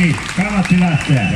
に頑張ってらっしゃい。